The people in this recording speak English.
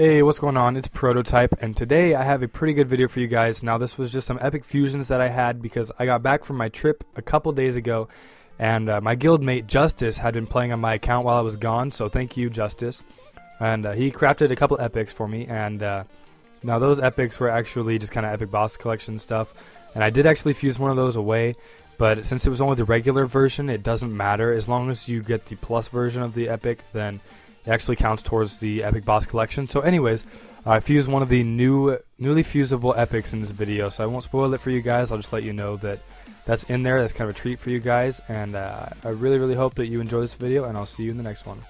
Hey, what's going on? It's Prototype, and today I have a pretty good video for you guys. Now, this was just some epic fusions that I had because I got back from my trip a couple days ago, and uh, my guildmate Justice had been playing on my account while I was gone, so thank you, Justice. And uh, he crafted a couple epics for me, and uh, now those epics were actually just kind of epic boss collection stuff, and I did actually fuse one of those away, but since it was only the regular version, it doesn't matter. As long as you get the plus version of the epic, then it actually counts towards the epic boss collection. So anyways, I fused one of the new, newly fusible epics in this video, so I won't spoil it for you guys. I'll just let you know that that's in there. That's kind of a treat for you guys, and uh, I really, really hope that you enjoy this video, and I'll see you in the next one.